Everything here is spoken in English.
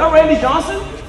that Randy Johnson?